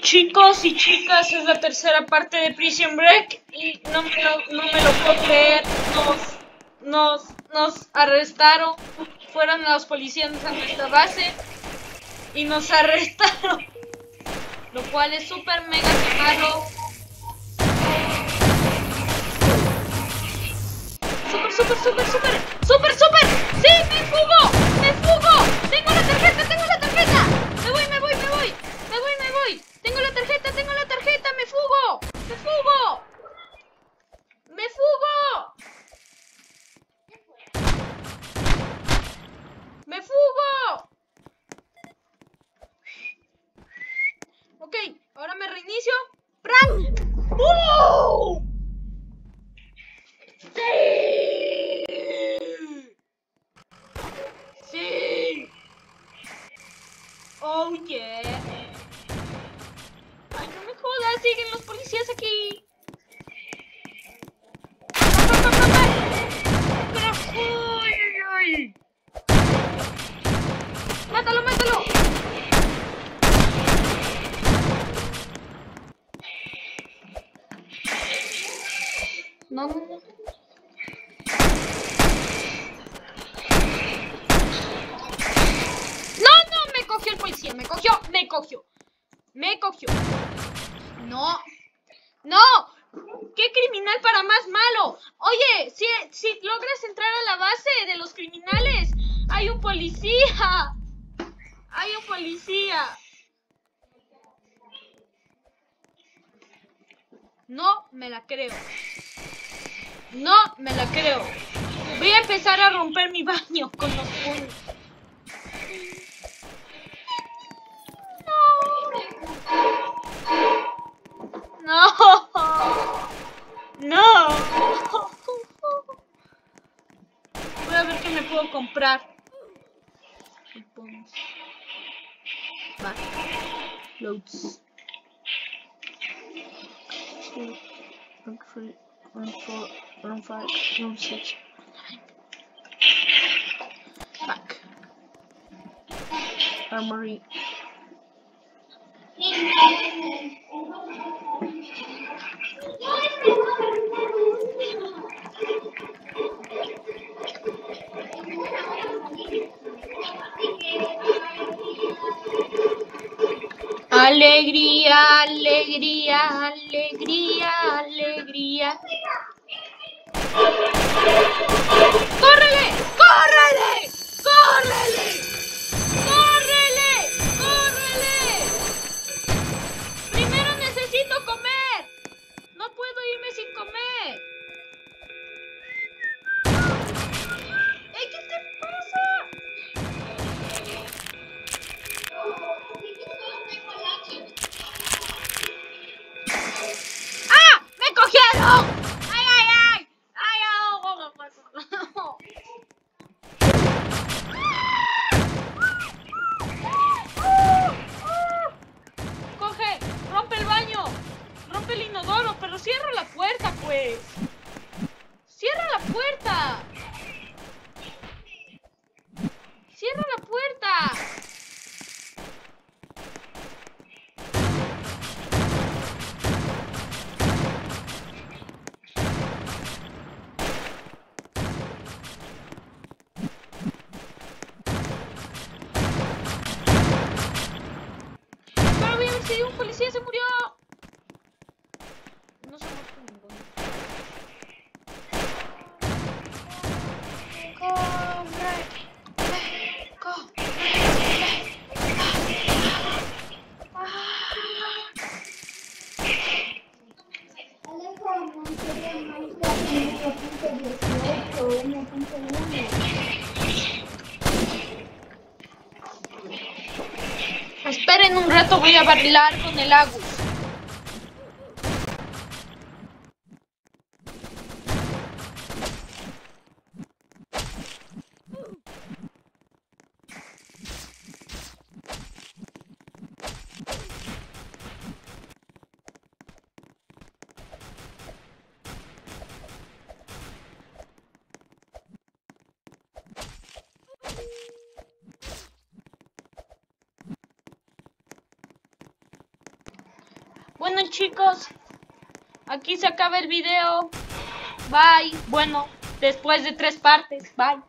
Chicos y chicas, es la tercera parte de Prison Break y no me lo, no me lo puedo creer. Nos, nos, nos arrestaron. Fueron los policías a nuestra base y nos arrestaron. Lo cual es súper mega malo. Súper, súper, súper, súper, súper, súper. ¡Sí! ¡Me fugo! ¡Me fugo! ¡Tengo la tarjeta! ¡Tengo la tarjeta! ¡Me voy, me voy, me voy! ¡Me voy, me voy! ¡Tengo la tarjeta! ¡Tengo la tarjeta! ¡Me fugo! ¡Me fugo! ¡Me fugo! ¡Me fugo! Ok, ahora me reinicio. ¡Pran! ¡Uh! ¡Sí! ¡Sí! ¡Oh, yeah! ¡Ay, no me jodas! ¡Siguen los policías aquí! ¡Pero, ¡Ay, ay, ay! ¡Mátalo, mátalo! No, no. No, no, me cogió el policía, me cogió, me cogió. No. No. ¿Qué criminal para más malo? Oye, si, si logras entrar a la base de los criminales, hay un policía. Hay un policía. No me la creo. No me la creo. Voy a empezar a romper mi baño con los puños. puedo comprar. Va. Loads. Back. Armory. Alegría, alegría, alegría, alegría. ¡Córrele! Coge, rompe el baño, rompe el inodoro, pero cierra la puerta, pues. Cierra la puerta. Cierra la puerta. Pero voy a ver si un policía se murió. No ninguno. en un rato voy a bailar con el agua. Bueno, chicos, aquí se acaba el video. Bye. Bueno, después de tres partes. Bye.